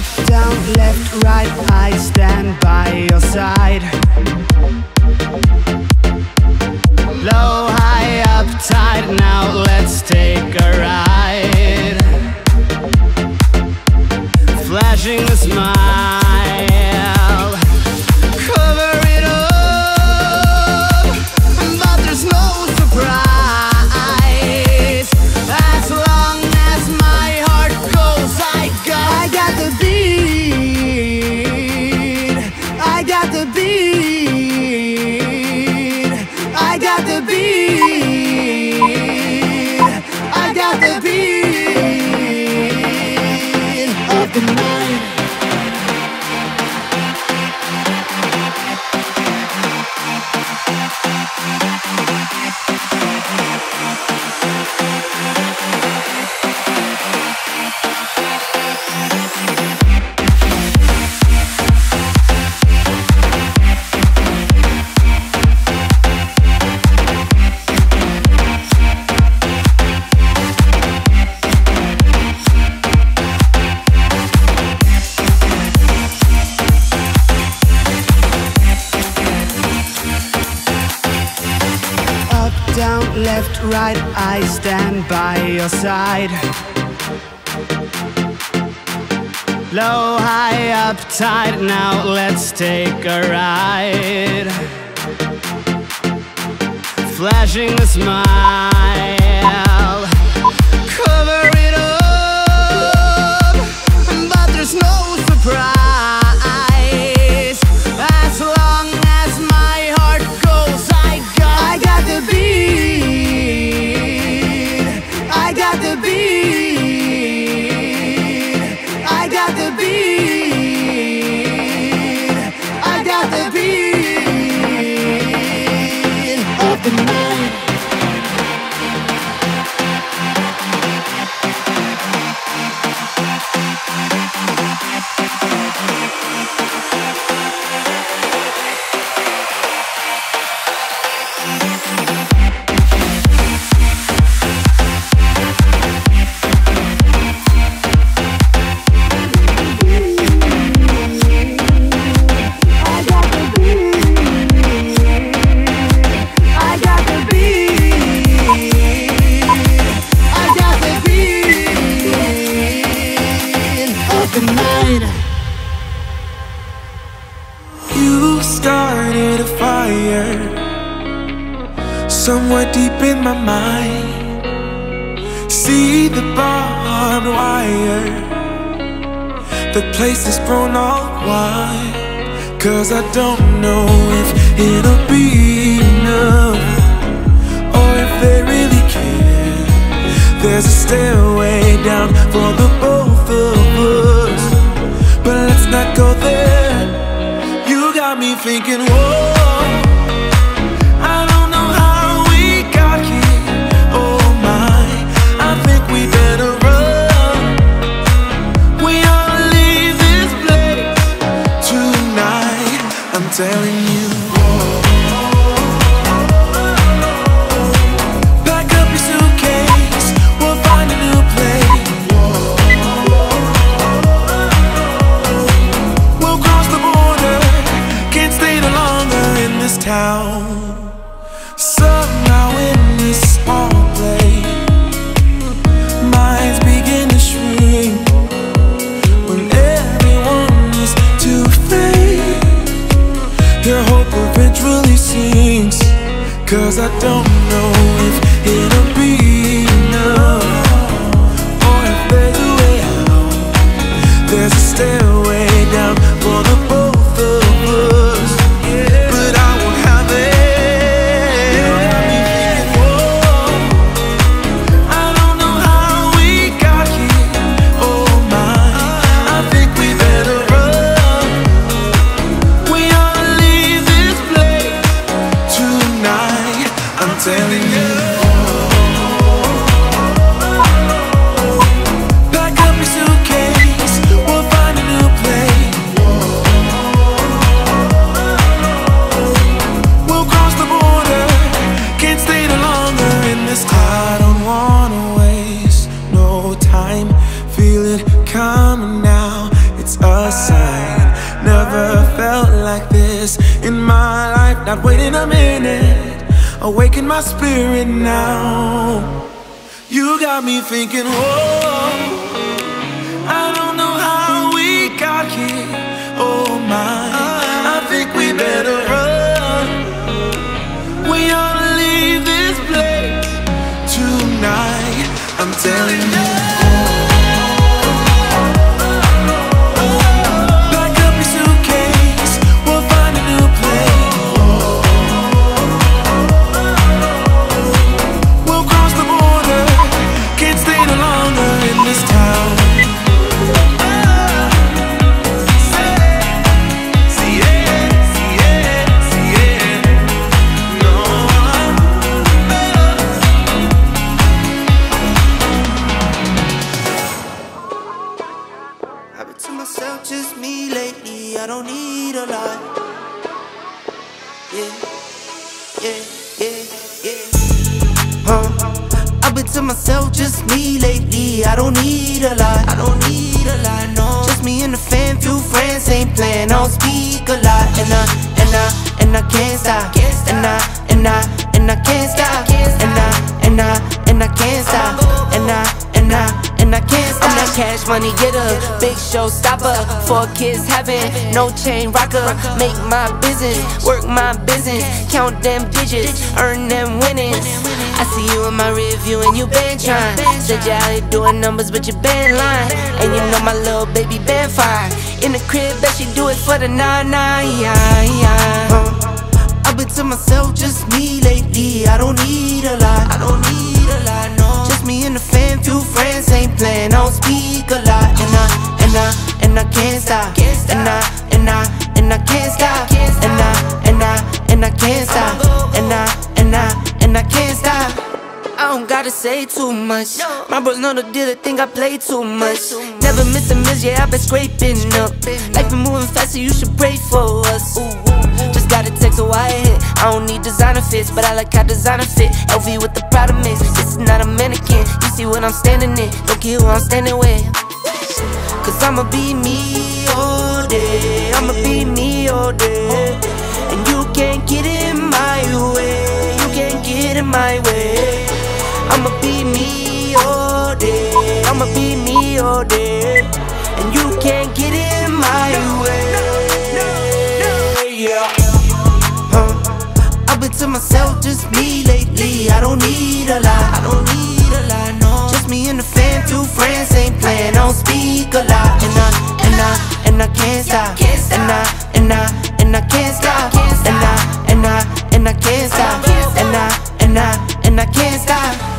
Up, down, left, right, I stand by your side. Low, high, up, tight, now let's take a ride. Flashing a smile. your side. Low, high, up, tight, now let's take a ride. Flashing a smile. town. Somehow in this small place Minds begin to shrink When everyone is too fake Your hope eventually sinks Cause I don't awaken my spirit now. You got me thinking, whoa. I don't know how we got here. Oh my, I think we better run. We to leave this place tonight. I'm telling Four kids having no chain rocker. Make my business, work my business, count them digits, earn them winnings. I see you in my rear view and you been trying. Said you out here doing numbers, but you been lying. And you know my little baby been fine. In the crib, bet she do it for the nine nine. Yeah, yeah. Uh, I've been to myself, just me lately. I don't need a lot. I don't need a no. Just me and the fam, few friends ain't playing. I don't speak a lot, and I, and I, and I can't stop. And I, and I, and I can't stop. And I, and I, and I can't stop. And I, and I, and I can't stop. I don't gotta say too much. My bros know the deal, they think I play too much. Never miss a miss, yeah, I've been scraping up. Life been moving faster, you should pray for us. Just gotta text, so I hit. I don't need designer fits, but I like how designer fit. LV with the Prada mix. This is not a mannequin. You see what I'm standing in. Don't care who I'm standing with. Cause I'ma be me all day. I'ma be me all day. And you can't get in my way. You can't get in my way. I'ma be me all day. I'ma be me all day. And you can't get in my way. Yeah. Huh? I've been to myself, just me lately. I don't need a lot. I don't need me and the fam, few friends ain't playing. Don't speak a lot, and I, and I, and I can't stop. And I, and I, and I can't stop. And I, and I, and I can't stop. And I, and I, and I can't stop.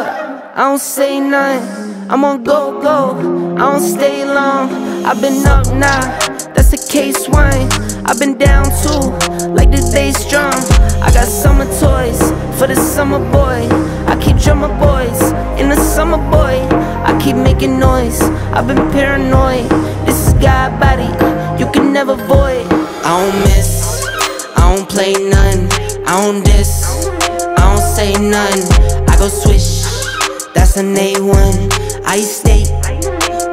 I don't say nothing. I'm on go go, I don't stay long. I've been up now, that's a case one. I've been down too, like the day strong. I got summer toys for the summer boy. I keep drummer boys in the summer boy. I keep making noise. I've been paranoid. This is God body, you can never void. I don't miss, I don't play none. I don't diss, I don't say none. I go swish, that's an A1. I stay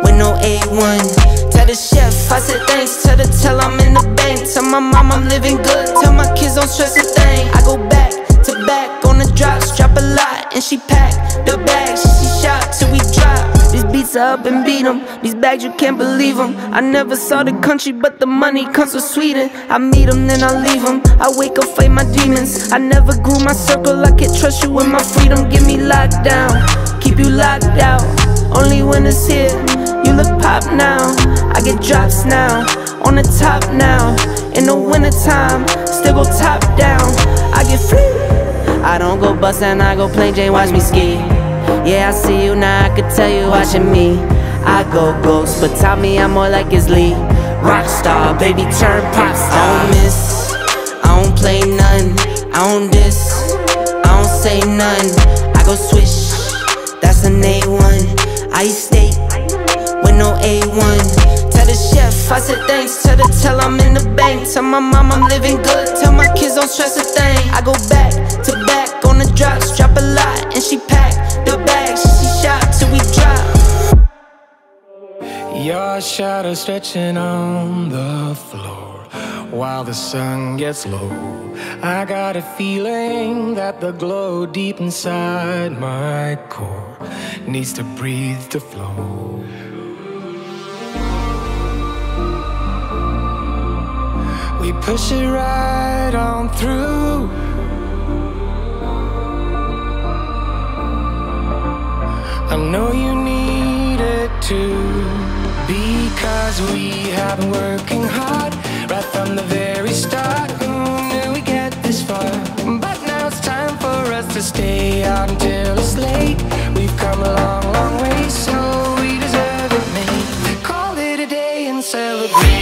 with no A1. Tell the chef, I said thanks. Tell the tell I'm in the bank. Tell my mom I'm living good. Tell my kids don't stress a thing. I go back to back on the drops, drop a lot, and she pack the bags. She shot till we drop. These beats are up and beat them. These bags, you can't believe them. I never saw the country, but the money comes from Sweden. I meet them, then I leave them. I wake up, fight my demons. I never grew my circle, I can't trust you with my freedom. Give me lockdown, keep you locked out. Only when it's here, you look pop now. I get drops now, on the top now. In the wintertime, still go top down. I get free. I don't go bustin', I go plain Jane, watch me ski. Yeah, I see you now, I could tell you watching me. I go ghost, but tell me I'm more like his Lee. Rockstar, baby, turn pop star. I don't miss, I don't play none, I don't diss, I don't say none. I go swish, that's an A1. I stay with no A1. Tell the chef, I said thanks. Tell the tell I'm in the bank. Tell my mom I'm living good. Tell my kids don't stress a thing. I go back to back on the drops, drop a lot, and she pack the bags. She shot till we drop. Your shadow stretching on the floor while the sun gets low. I got a feeling that the glow deep inside my core needs to breathe to flow. We push it right on through. I know you need it too. Because we have been working hard right from the very start. Who knew we get this far? But now it's time for us to stay it's late. We've come a long, long way, so we deserve it. Call it a day and celebrate.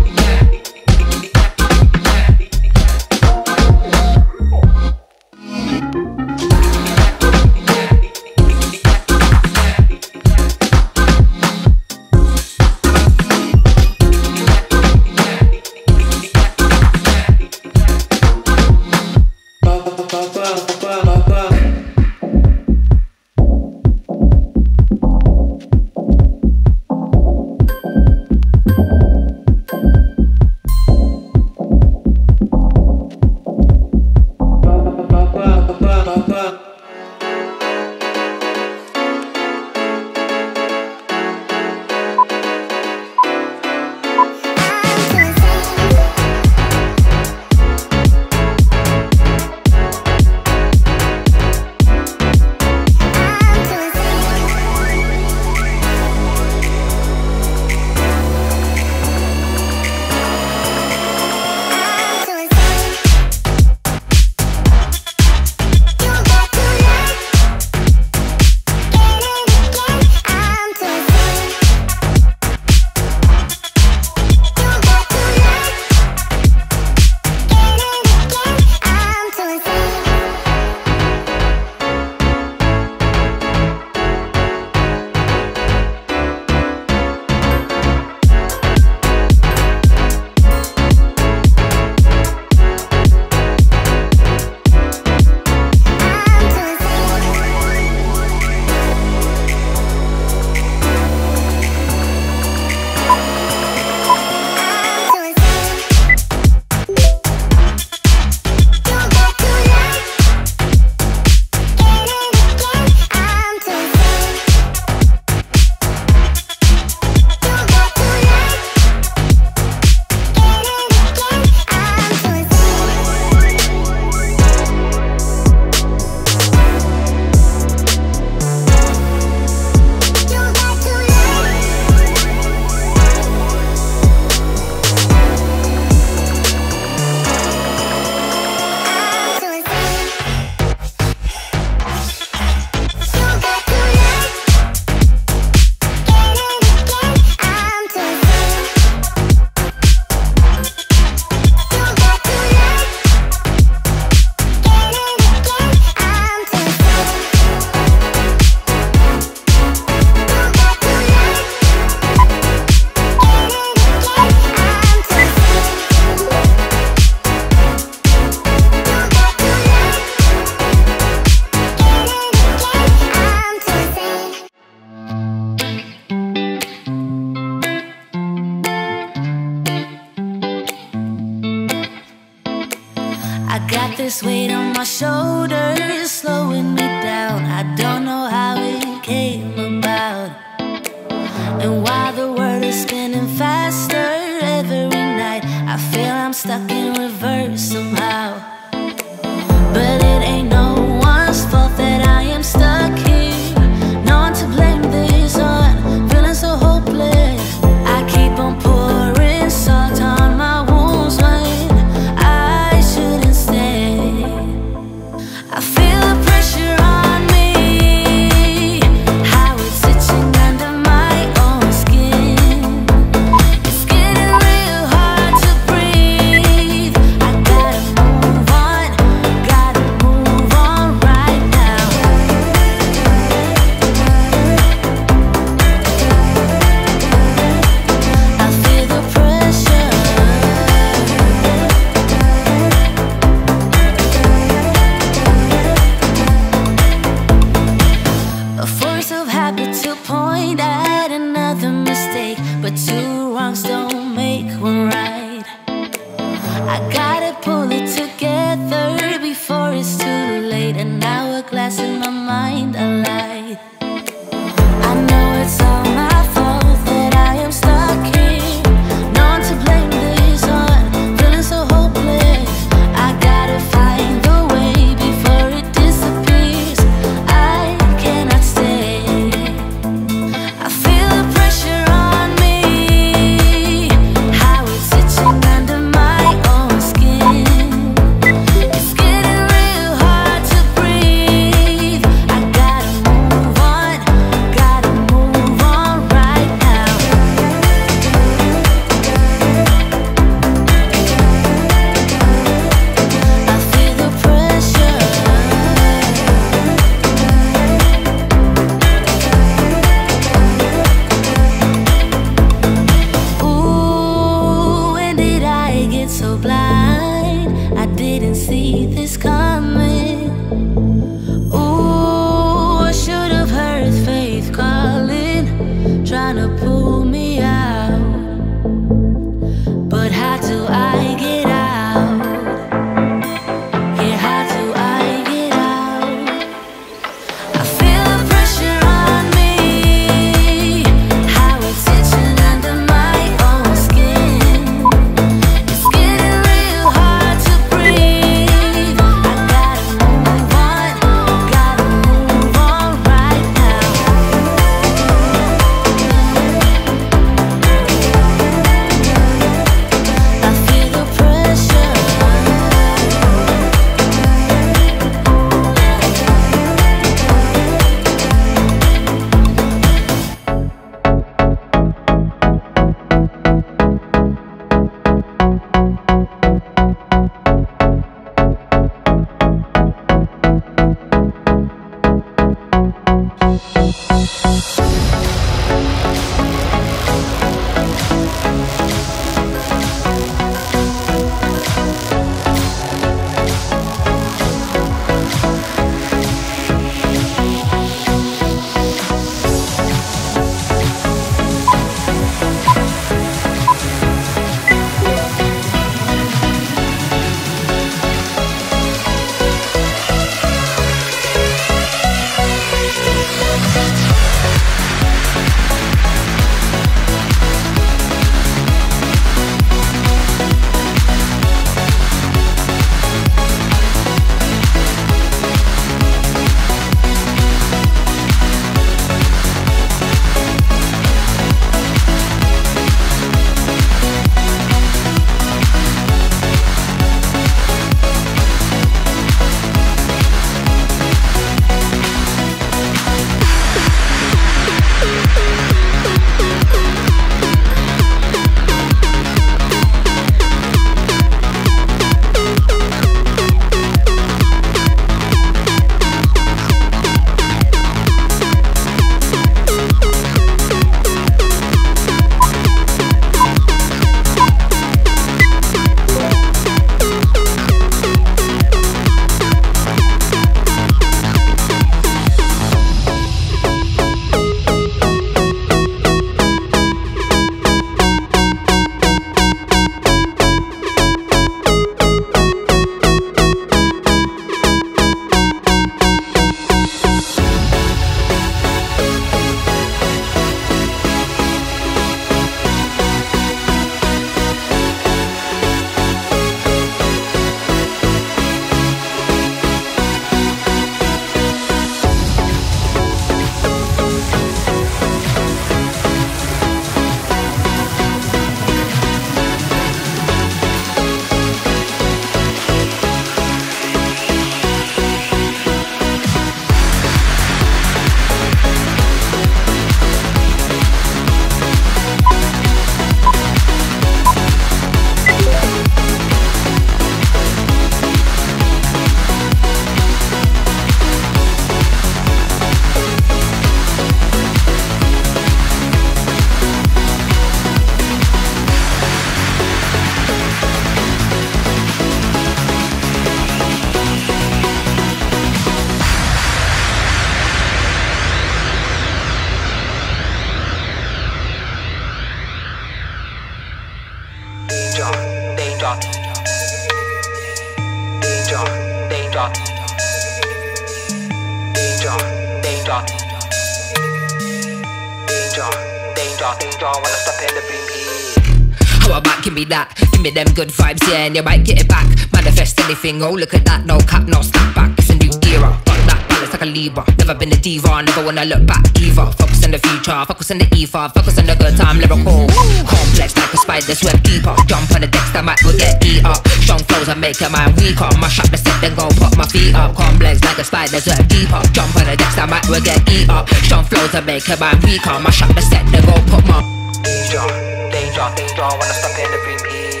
Vibes, yeah, and you might get it back. Manifest anything, oh look at that, no cap, no snap back. It's a new era, got that balance like a Libra. Never been a diva, never wanna look back either. Focus on the future, focus on the ether, focus on the good time, lyrical. Complex like a spider's web deeper. Jump on the decks, that might will get eat up. Strong flows and make your mind weaker. Mash up the set, then go put my feet up. Complex like a spider's web deeper. Jump on the decks, that might will get eat up. Strong flows and make your mind weaker. Mash up the set, then go put my Danger, danger, danger. Wanna in the beam heat.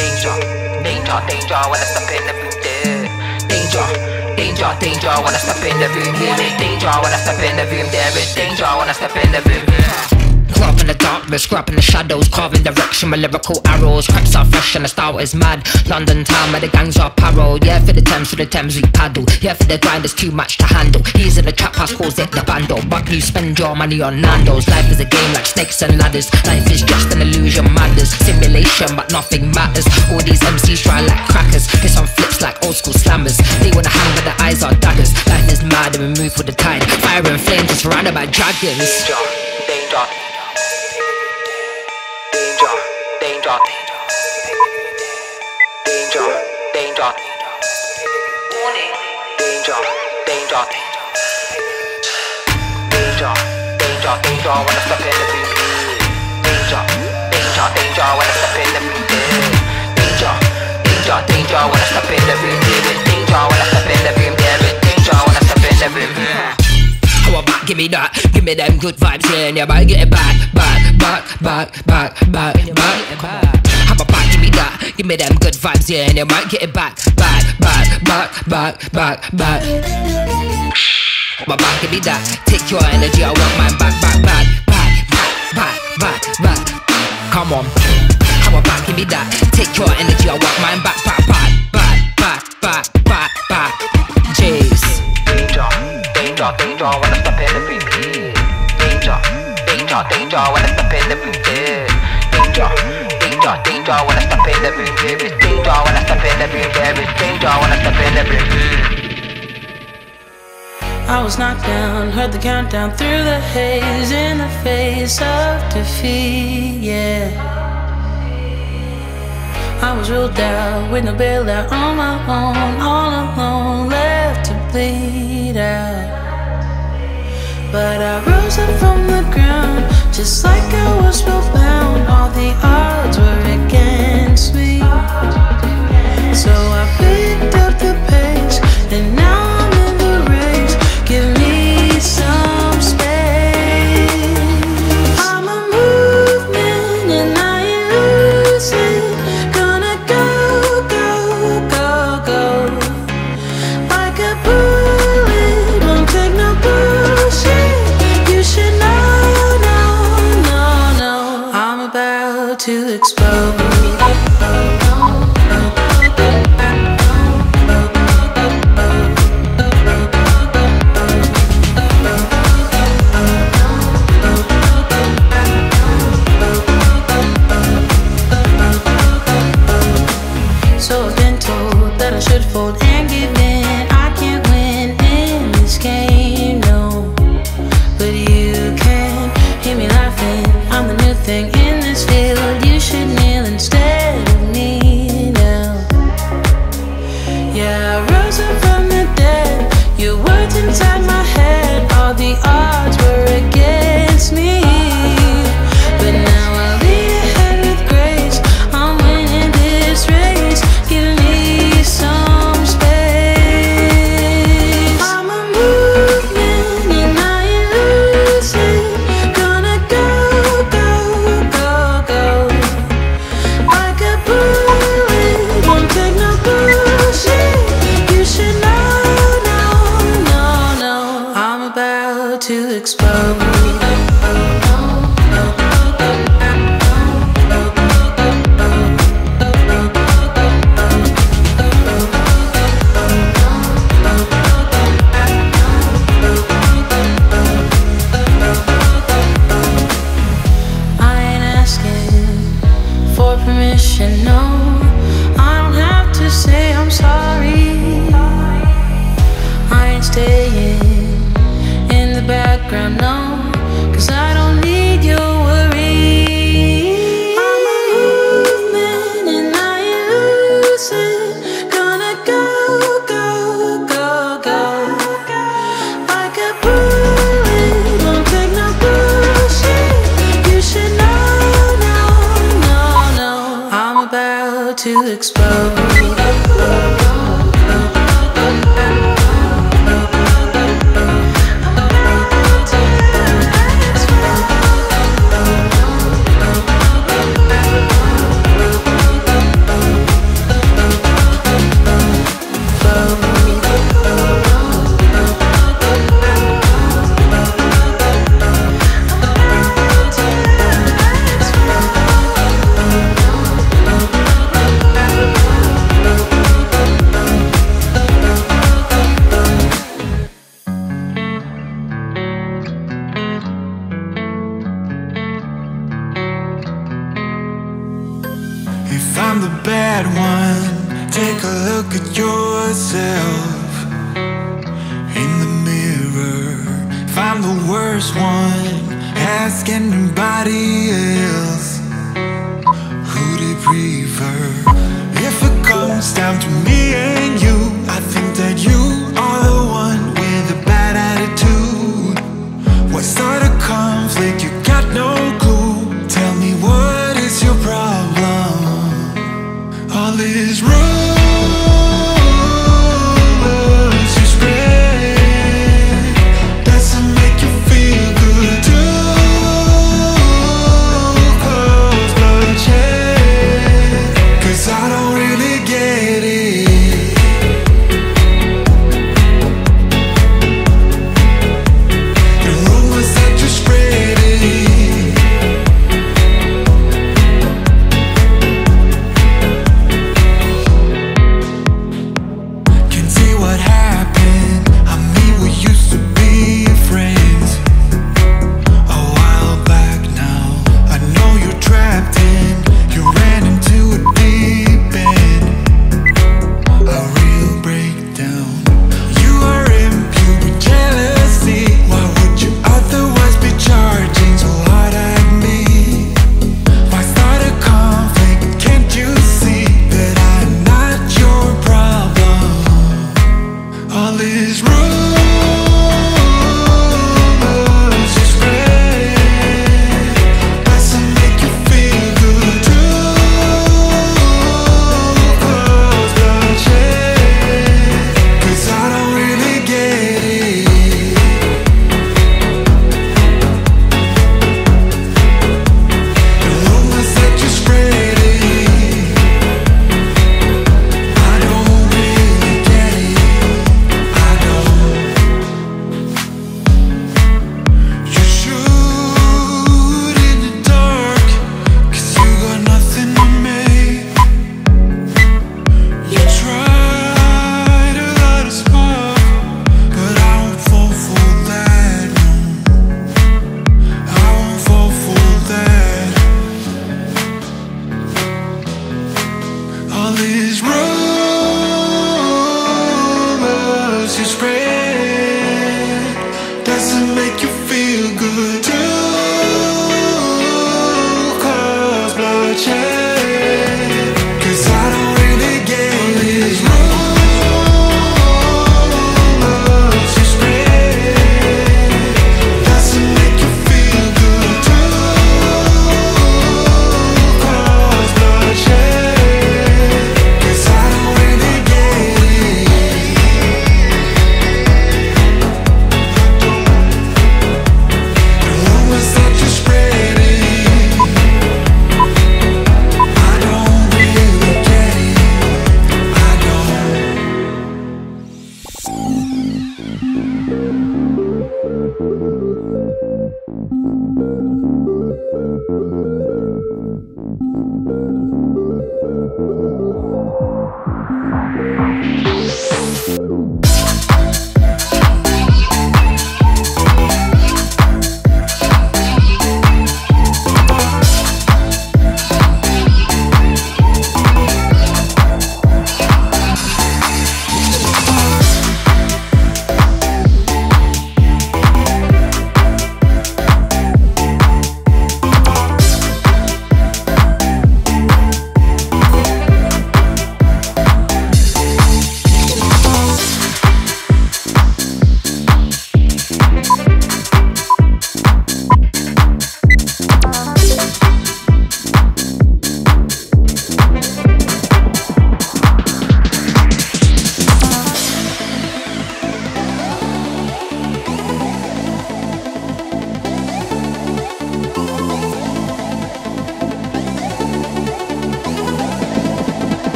Eh, Danger, danger, danger. Wanna step in the beam there. Danger, danger, danger. Wanna step in the room here. Danger, wanna step in the room there. It's danger, wanna step in the room here. Club in the darkness, up in the shadows, carving direction with lyrical arrows. Creps are fresh and the style is mad. London town where the gangs are paroled. Yeah, for the Thames, for the Thames we paddle. Yeah, for the grind, there's too much to handle. He's in the trap house, calls it the bando. But you spend your money on Nando's. Life is a game like snakes and ladders. Life is just an illusion, madness. Simulation, but nothing matters. All these MCs try like crackers. This on flips like old school slammers. They wanna hang, but their eyes are daggers. Life is mad and we move with the tide. Fire and flames, surrounded by dragons. Danger. Danger, danger. Danger, danger. Warning. Danger, danger. Danger, danger, danger when I step in the beat. Danger, danger, danger when I step in the beat. Danger, danger, danger when I step in the beat. Danger when I step in the beat. Danger when I step in the beat. How about give me that? Give me them good vibes, yeah, and you might get it back, back, back, back, back, back, back. How about give me that? Give me them good vibes, yeah, and you might get it back, back, back, back, back, back, back. My back, give me that. Take your energy, I want mine back, back, back, back, back, back, back, back. Come on. How about give me that? Take your energy, I want mine back, back, back, back, back, back, back, back. Jeez. Danger, danger, I step in the. Danger, danger, danger step in the. Danger, danger, danger step in the. Danger I step in the. I was knocked down, heard the countdown through the haze in the face of defeat, yeah. I was ruled out with no bailout on my own, all alone, left to bleed out. But I rose up from the ground, just like I was spellbound. All the odds were against me. So I picked up the pace,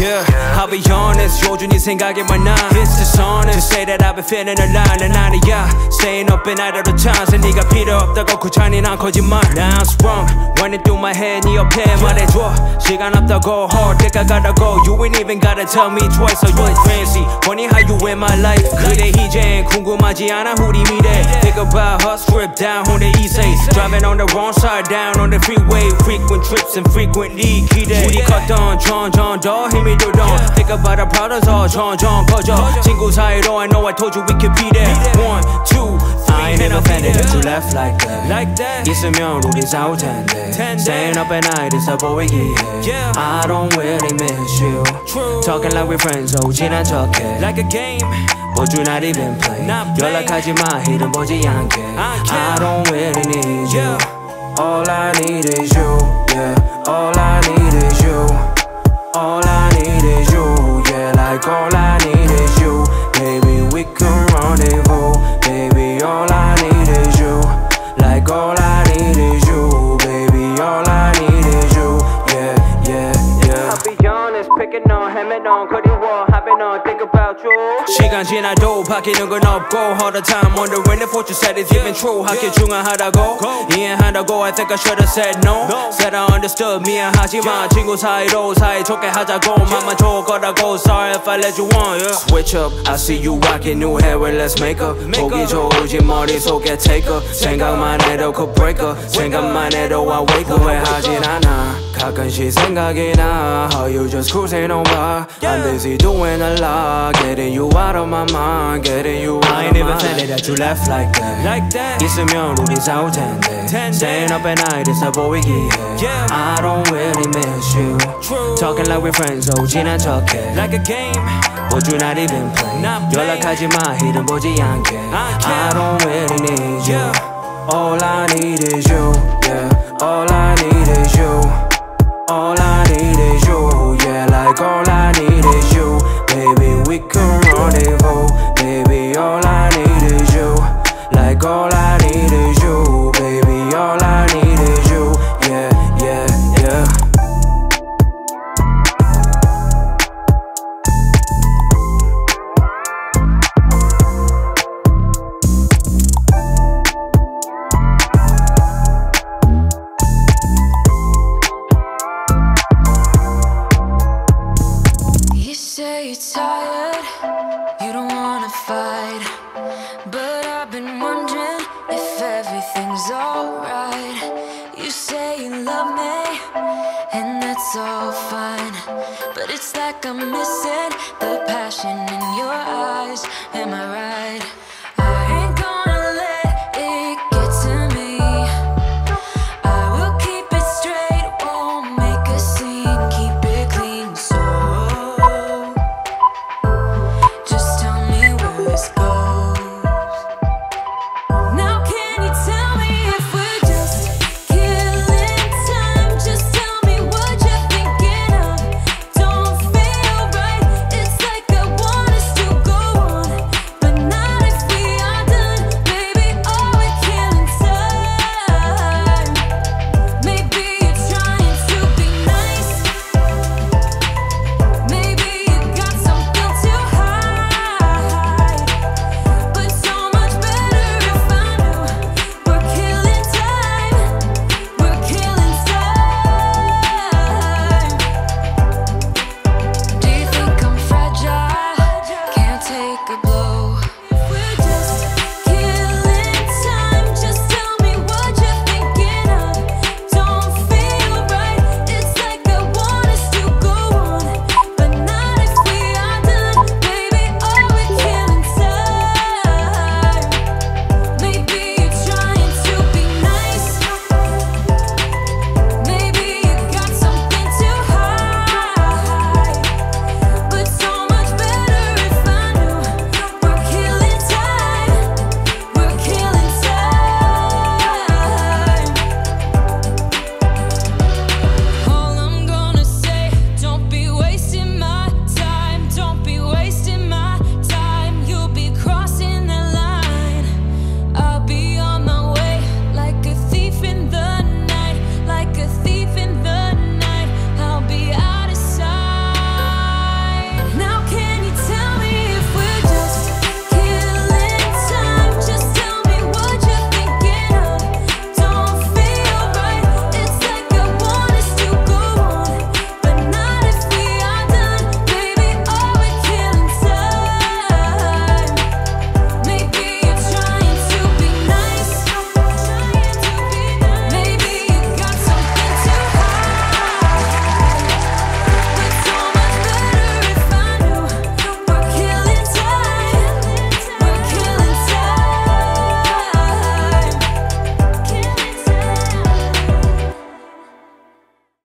Yeah, I'll be honest 요준이 생각이 많아 It's dishonest To say that I've been feeling alive 난 아니야 Staying up in night all the time 새 네가 필요 없다고 구차니난 거짓말 Now I'm sprung Running through my head 네 옆에 말해줘 시간 없다고 헐 때가 가라고 You ain't even gotta tell me twice So you're fancy Funny how you in my life 그대 이젠 궁금하지 않아 우리 미래 Think about her strip down 홍대 이세 Driving on the wrong side down on the freeway Frequent trips and frequently 기대 우리 컸던 점점 더 힘 이 들던 Think about our problems all 점점 커져 친구 사이로 I know I told you we could be there One, two, three I ain't never offended that you left like that Like that 있으면 우리 싸울 텐데 Staying up at night 있어 보이기에 I don't really miss you Talking like we're friends oh 지난 척해 Like a game But you not even play 연락하지 마 이름 보지 않게 I don't really need you All I need is you Yeah All I need is you all I all I need is you. Baby, we can rendezvous. 시간 지나도 바뀌는 건 없고 All the time wondering if what you said is even true 학교 중요하다고 이해한다고 I think I should've said no Said I understood 미안하지만 친구 사이로 사이좋게 하자고 맘만 좋을 거라고 Sorry if I let you on yeah. Switch up I see you rocking new hair well let's make up 보기 좋으지 머릿속에 take up 생각만 해도 could break up 생각만 해도 I wake up 후회하진 않아 가끔씩 생각이 나 How you just cruising on by I'm busy doing a lot Getting you out of my mind Getting you out I ain't even offended that you left like that Like that 있으면 우리 싸울 텐데 Staying up at night 있어 보이기에 I don't really miss you Talking like we're friends oh 지난 척해 Like a game But you not even play 연락하지 마 이름 보지 않게 I don't really need you All I need is you Yeah All I need is you all I need is you, yeah, like all I need is you. Baby, we can rendezvous. Baby, all I need is you. Like all I